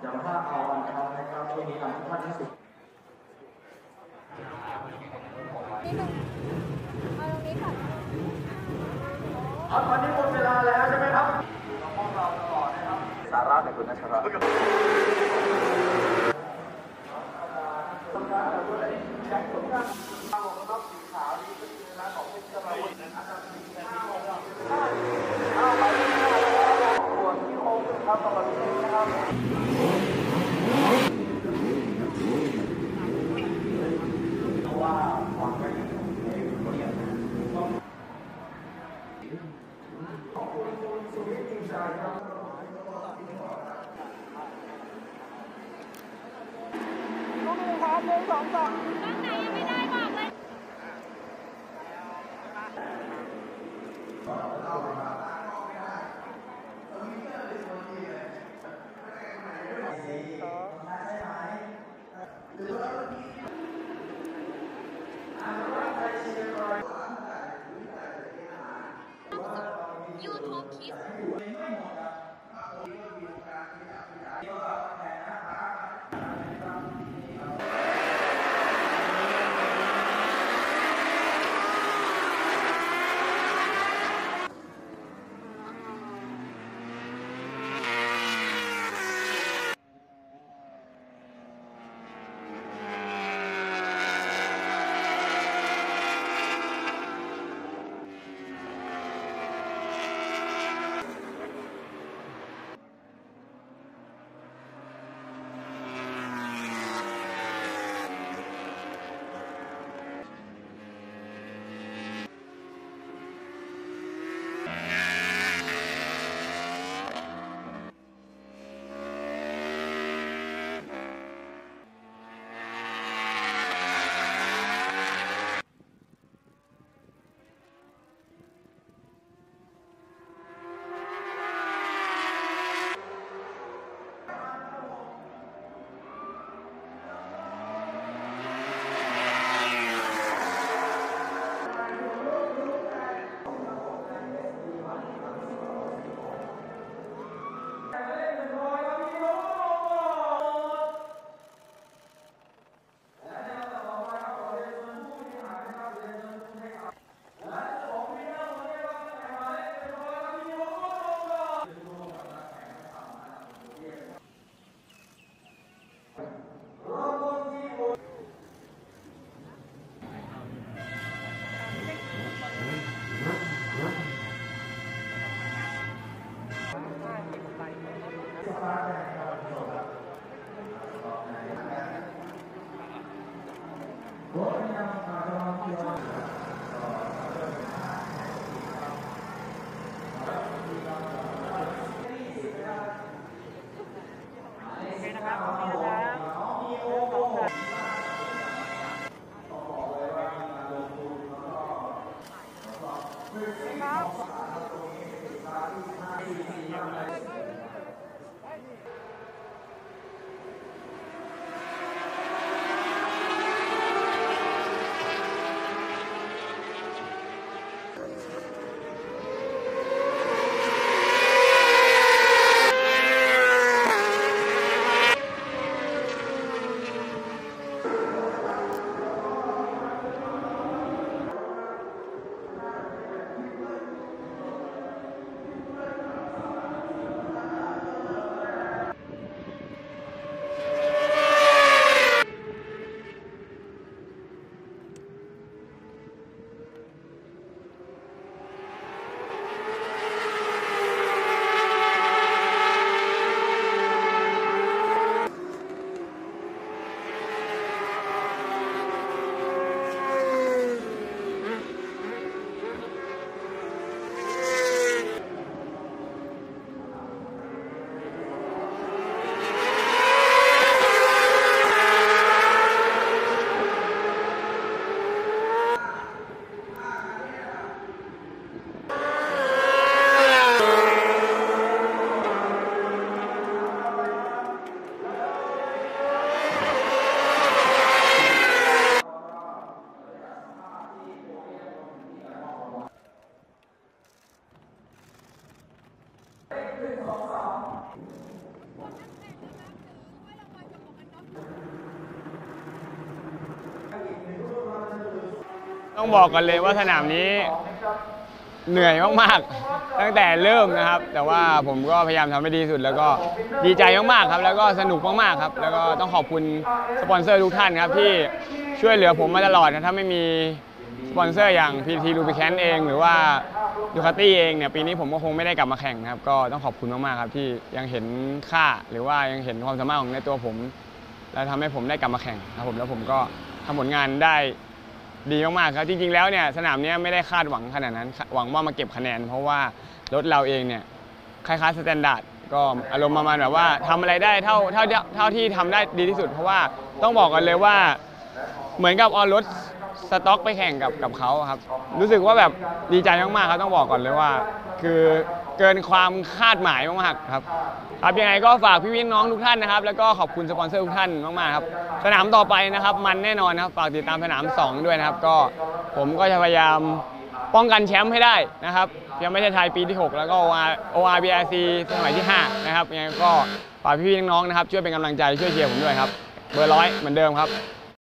อย่าพลาดเอาวันเขานะครับช่วงนี้อันท่านที่สุดนี่หนึ่งเอาตรงนี้ก่อนครับตอนนี้หมดเวลาแล้วใช่ไหมครับเราพวกเราตลอดนะครับสาระในคุณนัชระามหนึ่งสองสามต้นไหนยังไม่ได้บอกเลยยูทูบคิดไม่หมดครับ Wrap ต้องบอกกันเลยว่าสนามนี้เหนื่อยมากๆ ตั้งแต่เริ่มนะครับ แต่ว่าผมก็พยายามทำให้ดีสุด แล้วก็ดีใจมากๆครับ แล้วก็สนุกมากๆครับ แล้วก็ต้องขอบคุณสปอนเซอร์ทุกท่านครับที่ช่วยเหลือผมมาตลอดนะถ้าไม่มีสปอนเซอร์อย่าง PT Lubricant เอง หรือว่า Ducati เองเนี่ยปีนี้ผมก็คงไม่ได้กลับมาแข่งนะครับ ก็ต้องขอบคุณมากๆครับที่ยังเห็นค่าหรือว่ายังเห็นความสามารถของในตัวผม แล้วทำให้ผมได้กลับมาแข่งครับผมแล้วผมก็ทำผลงานได้ดีมากๆครับจริงๆแล้วเนี่ยสนามเนี้ยไม่ได้คาดหวังขนาดนั้น หวังว่ามาเก็บคะแนน เพราะว่ารถเราเองเนี่ยคล้ายๆ standard ก็อารมณ์ประมาณแบบว่าทำอะไรได้เท่าเท่าเท่าที่ทำได้ดีที่สุด เพราะว่าต้องบอกกันเลยว่าเหมือนกับเอารถ สต็อกไปแข่งกับกับเขาครับ รู้สึกว่าแบบดีใจมากๆครับต้องบอกก่อนเลยว่า คือเกินความคาดหมายมากๆครับครับยังไงก็ฝากพี่พี่น้องทุกท่านนะครับ แล้วก็ขอบคุณสปอนเซอร์ทุกท่านมากๆครับสนามต่อไปนะครับ มันแน่นอนนะครับฝากติดตามสนาม 2 ด้วยนะครับ ก็ผมก็จะพยายามป้องกันแชมป์ให้ได้นะครับยังไม่ใช่ไทยปีที่ 6 แล้วก็ ORBRC สมัยที่ 5 นะครับยังไงก็ฝากพี่น้องๆนะครับ ช่วยเป็นกำลังใจช่วยเชียร์ผมด้วยครับ เบอร์ร้อยเหมือนเดิมครับ